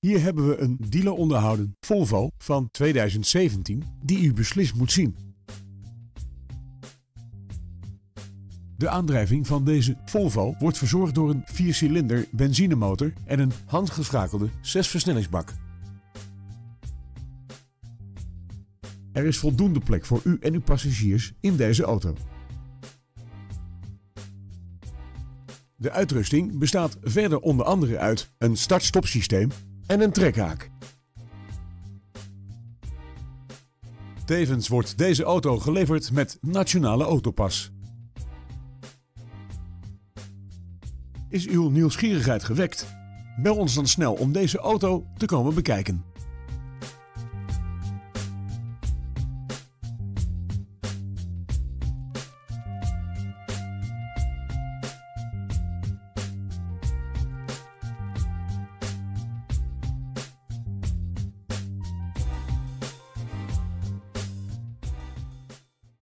Hier hebben we een dealer onderhouden Volvo van 2017 die u beslist moet zien. De aandrijving van deze Volvo wordt verzorgd door een 4-cilinder benzinemotor en een handgeschakelde 6-versnellingsbak. Er is voldoende plek voor u en uw passagiers in deze auto. De uitrusting bestaat verder onder andere uit een start-stop systeem en een trekhaak. Tevens wordt deze auto geleverd met nationale autopas. Is uw nieuwsgierigheid gewekt? Bel ons dan snel om deze auto te komen bekijken.